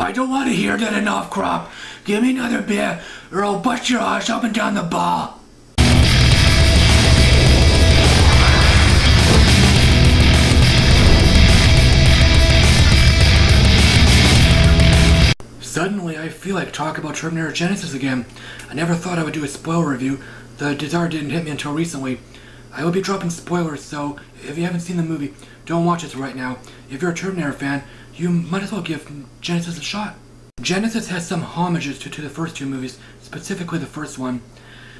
I don't want to hear that enough, Crop. Give me another beer, or I'll bust your ass up and down the bar. Suddenly, I feel like talking about Terminator Genisys again. I never thought I would do a spoiler review. The desire didn't hit me until recently. I will be dropping spoilers, so if you haven't seen the movie, don't watch it right now. If you're a Terminator fan, you might as well give Genisys a shot. Genisys has some homages to, to the first two movies, specifically the first one.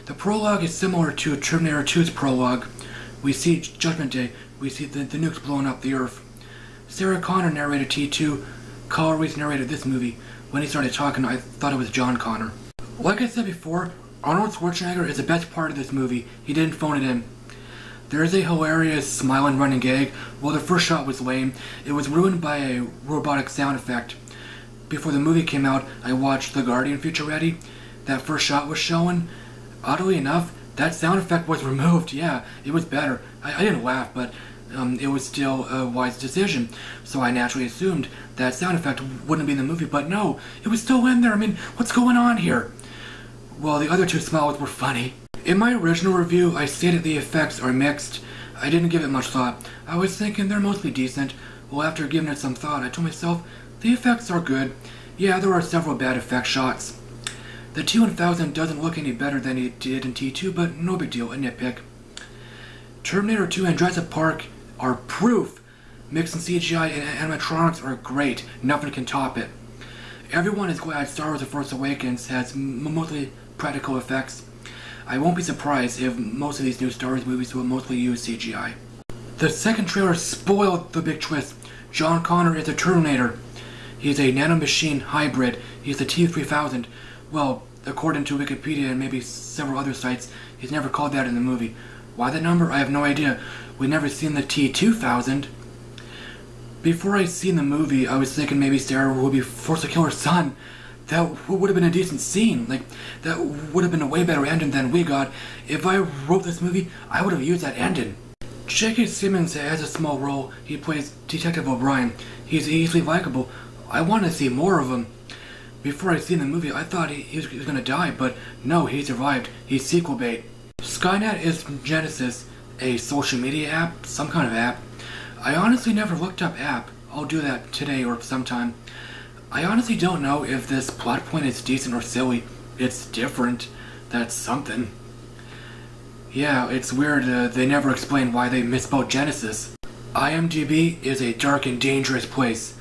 The prologue is similar to Terminator 2's prologue. We see Judgment Day, we see the, the nukes blowing up the Earth. Sarah Connor narrated T2, Kyle Reese narrated this movie. When he started talking, I thought it was John Connor. Like I said before, Arnold Schwarzenegger is the best part of this movie. He didn't phone it in. There is a hilarious smiling running gag. While the first shot was lame, it was ruined by a robotic sound effect. Before the movie came out, I watched The Guardian Future Ready. That first shot was showing. Oddly enough, that sound effect was removed. Yeah, it was better. I, I didn't laugh, but um, it was still a wise decision. So I naturally assumed that sound effect wouldn't be in the movie, but no, it was still in there. I mean, what's going on here? Well, the other two smiles were funny. In my original review, I stated the effects are mixed. I didn't give it much thought. I was thinking they're mostly decent. Well, after giving it some thought, I told myself, the effects are good. Yeah, there are several bad effect shots. The T-1000 doesn't look any better than it did in T2, but no big deal, a nitpick. Terminator 2 and Jurassic Park are proof. Mixing CGI and animatronics are great. Nothing can top it. Everyone is glad Star Wars The Force Awakens has mostly practical effects. I won't be surprised if most of these new Star Wars movies will mostly use CGI. The second trailer spoiled the big twist. John Connor is a Terminator. He's a nanomachine hybrid. He's the T-3000. Well, according to Wikipedia and maybe several other sites, he's never called that in the movie. Why that number? I have no idea. We've never seen the T-2000. Before I seen the movie, I was thinking maybe Sarah would be forced to kill her son that would have been a decent scene. Like, that would have been a way better ending than we got. If I wrote this movie, I would have used that ending. J.K. Simmons has a small role. He plays Detective O'Brien. He's easily likable. I want to see more of him. Before I seen the movie, I thought he, was, was gonna die, but no, he survived. He's sequel bait. Skynet is Genisys, a social media app, some kind of app. I honestly never looked up app. I'll do that today or sometime. I honestly don't know if this plot point is decent or silly. It's different. That's something. Yeah, it's weird uh, they never explain why they misspelled Genisys. IMDb is a dark and dangerous place.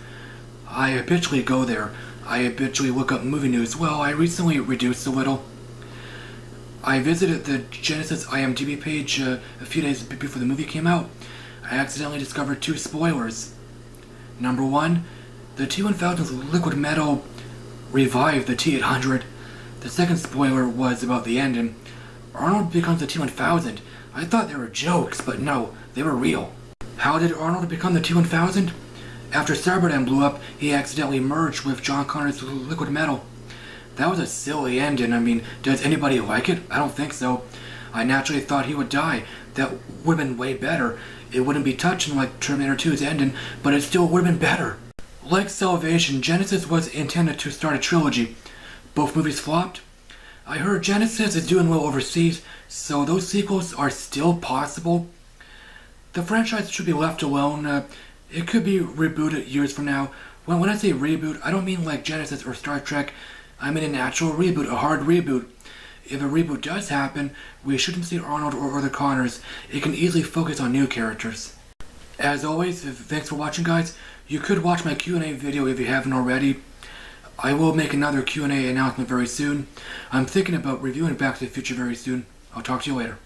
I habitually go there. I habitually look up movie news. Well, I recently reduced a little. I visited the Genisys IMDb page uh, a few days before the movie came out. I accidentally discovered two spoilers. Number one, the T-1000's liquid metal revived the T-800. The second spoiler was about the end, and Arnold becomes the T-1000. I thought they were jokes, but no, they were real. How did Arnold become the T-1000? After Cyberdyne blew up, he accidentally merged with John Connor's liquid metal. That was a silly ending. I mean, does anybody like it? I don't think so. I naturally thought he would die. That would have been way better. It wouldn't be touching like Terminator 2's ending, but it still would have been better. Like Salvation, Genisys was intended to start a trilogy. Both movies flopped. I heard Genisys is doing well overseas, so those sequels are still possible. The franchise should be left alone. Uh, it could be rebooted years from now. When, when I say reboot, I don't mean like Genisys or Star Trek. I mean an actual reboot, a hard reboot. If a reboot does happen, we shouldn't see Arnold or other Connors. It can easily focus on new characters. As always, thanks for watching guys. You could watch my Q&A video if you haven't already. I will make another Q&A announcement very soon. I'm thinking about reviewing Back to the Future very soon. I'll talk to you later.